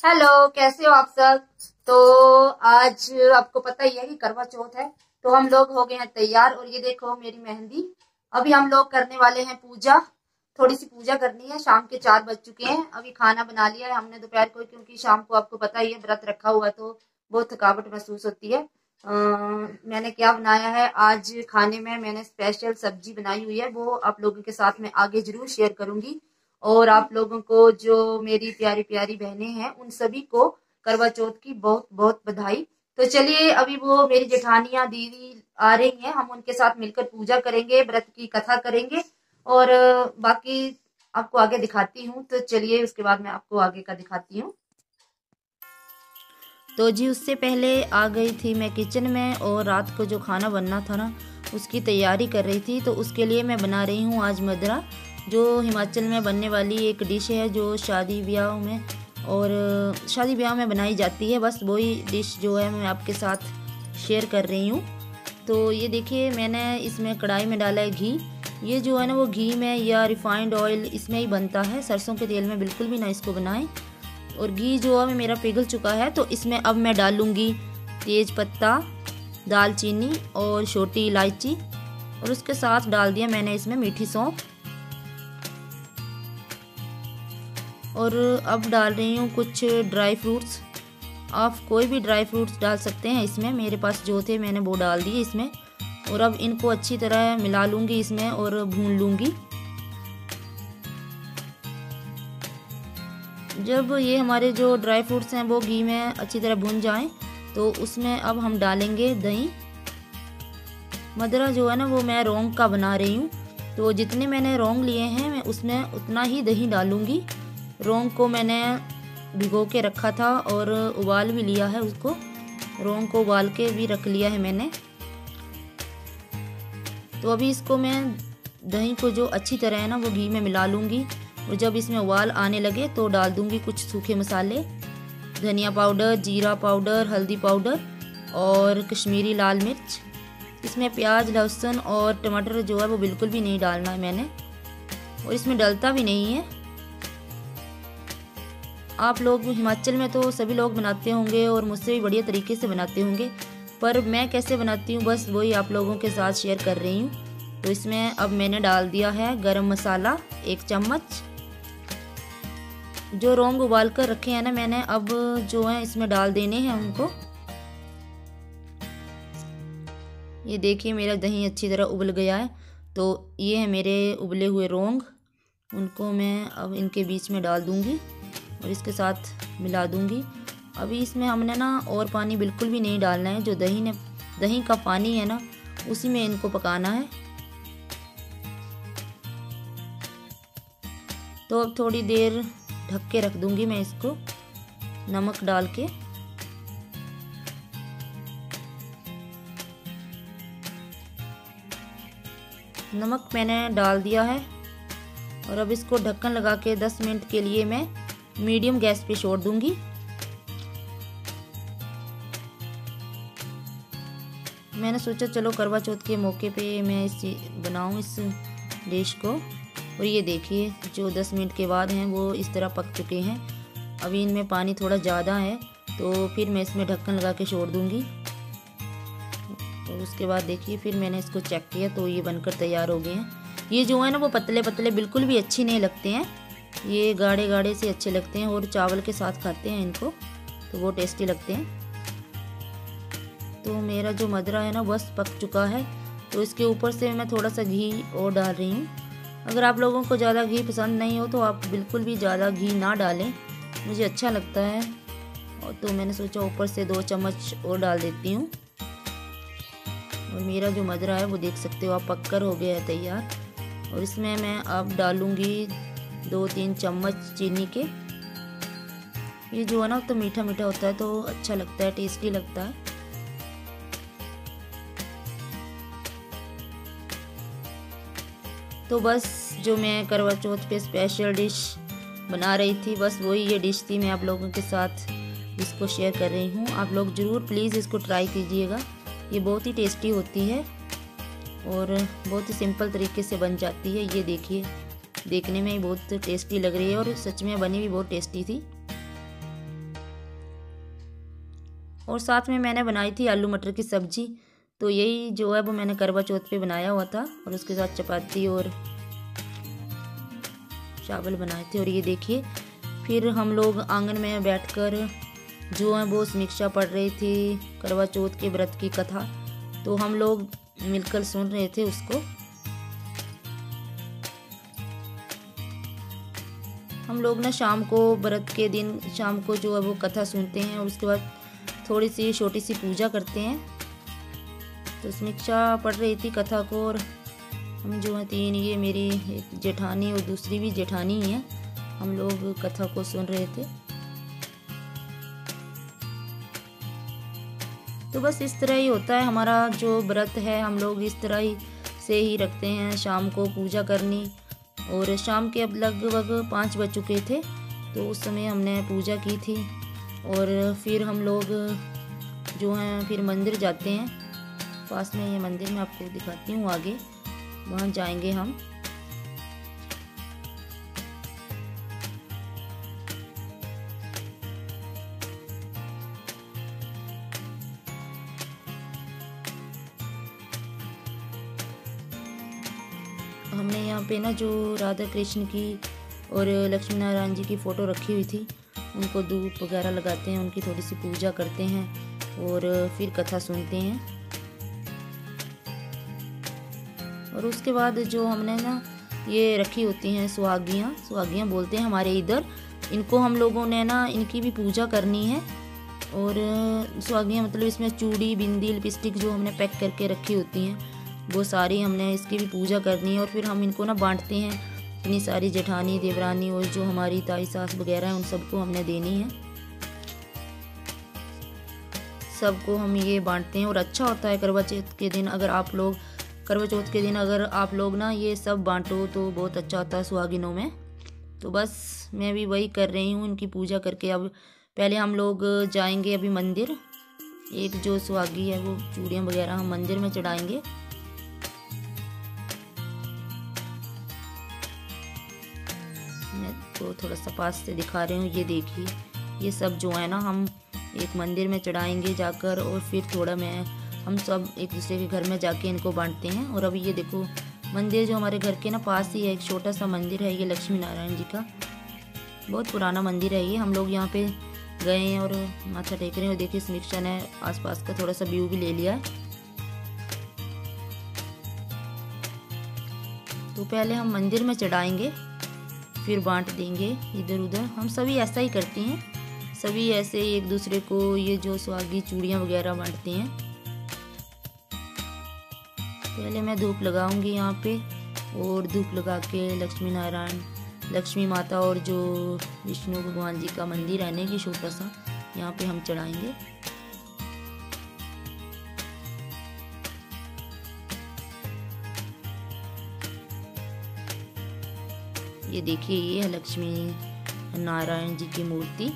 कैसे हो आप सब? तो आज आपको पता ही है कि करवा चौथ है तो हम लोग हो गए हैं तैयार। और ये देखो मेरी मेहंदी। अभी हम लोग करने वाले हैं पूजा। थोड़ी सी पूजा करनी है। शाम के चार बज चुके हैं। अभी खाना बना लिया है हमने दोपहर को क्योंकि शाम को आपको पता ही है व्रत रखा हुआ तो बहुत थकावट महसूस होती है। आ, मैंने क्या बनाया है? आज खाने में मैंने स्पेशल सब्ज़ी बनाई हुई है। वो आप लोगों के साथ में आगे ज़रूर शेयर करूँगी। और आप लोगों को जो मेरी प्यारी प्यारी बहनें हैं, उन सभी को करवा चौथ की बहुत बहुत बधाई। तो चलिए, अभी वो मेरी जेठानिया, दीदी आ रही हैं, हम उनके साथ मिलकर पूजा करेंगे, व्रत की कथा करेंगे। और, बाकी आपको आगे दिखाती हूँ तो चलिए, उसके बाद मैं आपको आगे का दिखाती हूँ। तो जी, उससे पहले आ गई थी मैं किचन में, और रात को जो खाना बनना था ना, उसकी तैयारी कर रही थी तो उसके लिए मैं बना रही हूँ आज मदरा। जो हिमाचल में बनने वाली एक डिश है जो शादी ब्याह में और शादी ब्याह में बनाई जाती है। बस वही डिश जो है मैं आपके साथ शेयर कर रही हूँ। तो ये देखिए, मैंने इसमें कढ़ाई में डाला है घी। ये जो है ना, वो घी में या रिफाइंड ऑयल इसमें ही बनता है। सरसों के तेल में बिल्कुल भी ना इसको बनाएँ। और घी जो है मेरा पिघल चुका है तो इसमें अब मैं डालूँगी तेज़ पत्ता, दालचीनी और छोटी इलायची। और उसके साथ डाल दिया मैंने इसमें मीठी सौंफ। और अब डाल रही हूँ कुछ ड्राई फ्रूट्स। आप कोई भी ड्राई फ्रूट्स डाल सकते हैं इसमें। मेरे पास जो थे मैंने वो डाल दिए इसमें। और अब इनको अच्छी तरह मिला लूँगी इसमें और भून लूँगी। जब ये हमारे जो ड्राई फ्रूट्स हैं वो घी में अच्छी तरह भुन जाएँ तो उसमें अब हम डालेंगे दही। मदरा जो है ना वो मैं रोंग का बना रही हूँ। तो जितने मैंने रोंग लिए हैं, मैं उसमें उतना ही दही डालूँगी। रोंग को मैंने भिगो के रखा था और उबाल भी लिया है उसको। रोंग को उबाल के भी रख लिया है मैंने। तो अभी इसको मैं दही को जो अच्छी तरह है ना, वो घी में मिला लूँगी। और जब इसमें उबाल आने लगे तो डाल दूँगी कुछ सूखे मसाले। धनिया पाउडर, जीरा पाउडर, हल्दी पाउडर और कश्मीरी लाल मिर्च। इसमें प्याज, लहसुन और टमाटर जो है वो बिल्कुल भी नहीं डालना है मैंने। और इसमें डलता भी नहीं है। आप लोग हिमाचल में तो सभी लोग बनाते होंगे और मुझसे भी बढ़िया तरीके से बनाते होंगे, पर मैं कैसे बनाती हूँ बस वही आप लोगों के साथ शेयर कर रही हूँ। तो इसमें अब मैंने डाल दिया है गरम मसाला एक चम्मच। जो रोंग उबाल कर रखे हैं ना मैंने, अब जो है इसमें डाल देने हैं उनको ये देखिए मेरा दही अच्छी तरह उबल गया है। तो ये है मेरे उबले हुए रोंग, उनको मैं अब इनके बीच में डाल दूँगी। और इसके साथ मिला दूँगी। अभी इसमें हमने ना और पानी बिल्कुल भी नहीं डालना है। जो दही ने दही का पानी है ना, उसी में इनको पकाना है। तो अब थोड़ी देर ढक के रख दूँगी मैं इसको, नमक डाल के। नमक मैंने डाल दिया है। और अब इसको ढक्कन लगा के 10 मिनट के लिए मैं मीडियम गैस पे छोड़ दूँगी। मैंने सोचा चलो करवा चौथ के मौके पे मैं इस बनाऊँ इस डिश को। और ये देखिए, जो 10 मिनट के बाद हैं, वो इस तरह पक चुके हैं। अभी इनमें पानी थोड़ा ज़्यादा है तो फिर मैं इसमें ढक्कन लगा के छोड़ दूँगी। और उसके बाद देखिए, फिर मैंने इसको चेक किया तो ये बनकर तैयार हो गए हैं। ये जो है ना, वो पतले पतले बिल्कुल भी अच्छे नहीं लगते हैं। ये गाढ़े गाढ़े से अच्छे लगते हैं और चावल के साथ खाते हैं इनको तो वो टेस्टी लगते हैं। तो मेरा जो मदरा है ना, बस पक चुका है। तो इसके ऊपर से मैं थोड़ा सा घी और डाल रही हूँ। अगर आप लोगों को ज़्यादा घी पसंद नहीं हो तो आप बिल्कुल भी ज़्यादा घी ना डालें। मुझे अच्छा लगता है। और तो मैंने सोचा ऊपर से दो चम्मच और डाल देती हूँ। और मेरा जो मदरा है, वो देख सकते हो आप, पक्कर हो गया है, तैयार। और इसमें मैं अब डालूँगी दो तीन चम्मच चीनी के। ये जो है ना तो मीठा मीठा होता है तो अच्छा लगता है टेस्टी लगता है। तो बस जो मैं करवा चौथ पे स्पेशल डिश बना रही थी, बस वही ये डिश थी मैं आप लोगों के साथ इसको शेयर कर रही हूँ। आप लोग ज़रूर प्लीज़ इसको ट्राई कीजिएगा। ये बहुत ही टेस्टी होती है और बहुत ही सिंपल तरीके से बन जाती है, ये देखिए। देखने में ही बहुत टेस्टी लग रही है और सच में बनी भी बहुत टेस्टी थी। और साथ में मैंने बनाई थी आलू मटर की सब्ज़ी। तो यही जो है वो मैंने करवा चौथ पे बनाया हुआ था और उसके साथ चपाती और चावल बनाए थे। और ये देखिए, फिर हम लोग आँगन में बैठकर जो है वो समीक्षा पढ़ रही थी करवा चौथ के व्रत की कथा। तो हम लोग मिलकर सुन रहे थे उसको। हम लोग ना शाम को, व्रत के दिन शाम को जो है वो कथा सुनते हैं और उसके बाद थोड़ी सी छोटी सी पूजा करते हैं। तो समीक्षा पढ़ रही थी कथा को और हम जो है तीन, ये मेरी एक जेठानी और दूसरी भी जेठानी ही है। हम लोग कथा को सुन रहे थे। तो बस इस तरह ही होता है हमारा जो व्रत है। हम लोग इस तरह ही से ही रखते हैं शाम को पूजा करनी। और शाम के अब लगभग पाँच बज चुके थे तो उस समय हमने पूजा की थी। और फिर हम लोग जो हैं, फिर मंदिर जाते हैं। पास में ये मंदिर मैं आपको दिखाती हूँ आगे। वहाँ जाएँगे हम। हमने यहाँ पे ना जो राधा कृष्ण की और लक्ष्मी नारायण जी की फ़ोटो रखी हुई थी, उनको धूप वगैरह लगाते हैं, उनकी थोड़ी सी पूजा करते हैं और फिर कथा सुनते हैं। और उसके बाद जो हमने ना ये रखी होती हैं सुहागियाँ सुहागियाँ बोलते हैं हमारे इधर, इनको हम लोगों ने ना इनकी भी पूजा करनी है। और सुहागियाँ मतलब इसमें चूड़ी, बिंदी, लिपस्टिक जो हमने पैक करके रखी होती हैं वो सारी हमने इसकी भी पूजा करनी है और फिर हम इनको ना बांटते हैं। इतनी सारी जेठानी, देवरानी और जो हमारी ताई, सास वगैरह हैं, उन सबको हमने देनी है। सबको हम ये बांटते हैं और अच्छा होता है करवा चौथ के दिन। अगर आप लोग, करवा चौथ के दिन अगर आप लोग ना ये सब बांटो तो बहुत अच्छा होता है सुहागिनों में। तो बस मैं भी वही कर रही हूँ इनकी पूजा करके। अब पहले हम लोग जाएँगे अभी मंदिर। एक जो सुहागी है वो चूड़ियाँ वगैरह हम मंदिर में चढ़ाएँगे। मैं तो थोड़ा सा पास से दिखा रही हूँ। ये देखिए, ये सब जो है ना, हम एक मंदिर में चढ़ाएँगे जाकर और फिर थोड़ा मैं, हम सब एक दूसरे के घर में जाके इनको बांटते हैं। और अभी ये देखो, मंदिर जो हमारे घर के ना पास ही है, एक छोटा सा मंदिर है, ये लक्ष्मी नारायण जी का। बहुत पुराना मंदिर है ये, हम लोग यहाँ पे गए हैं और माथा टेक रहे हैं। और देखिए समीक्षा ने आसपास का थोड़ा सा व्यू भी ले लिया है। तो पहले हम मंदिर में चढ़ाएँगे। फिर बांट देंगे इधर उधर। हम सभी ऐसा ही करते हैं। सभी ऐसे एक दूसरे को ये जो सुहागी चूड़ियाँ वगैरह बांटते हैं। पहले मैं धूप लगाऊँगी यहाँ पे और धूप लगा के लक्ष्मी नारायण लक्ष्मी माता और जो विष्णु भगवान जी का मंदिर रहने की छोटा सा, यहाँ पे हम चढ़ाएँगे। ये देखिए, ये है लक्ष्मी नारायण जी की मूर्ति।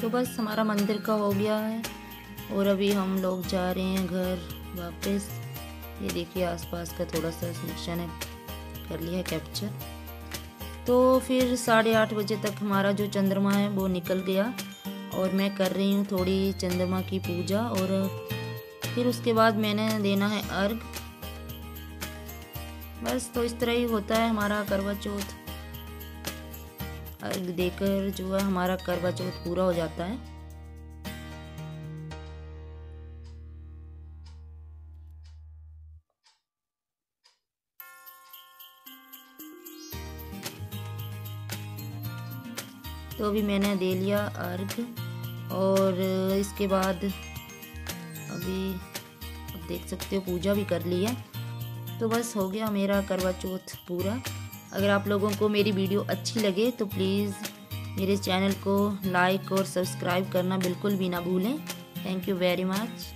तो बस हमारा मंदिर का हो गया है और अभी हम लोग जा रहे हैं घर वापस। ये देखिए आसपास का थोड़ा सा समीक्षा ने कर लिया है कैप्चर तो फिर साढ़े आठ बजे तक हमारा जो चंद्रमा है, वो निकल गया और मैं कर रही हूँ थोड़ी चंद्रमा की पूजा और फिर उसके बाद मैंने देना है अर्घ। बस तो इस तरह ही होता है हमारा करवा चौथ अर्घ देकर जो है हमारा करवा चौथ पूरा हो जाता है। तो अभी मैंने दे लिया अर्घ। और इसके बाद अभी आप देख सकते हो, पूजा भी कर ली है। तो बस हो गया मेरा करवा चौथ पूरा। अगर आप लोगों को मेरी वीडियो अच्छी लगे तो प्लीज़ मेरे चैनल को लाइक और सब्सक्राइब करना बिल्कुल भी ना भूलें। Thank you very much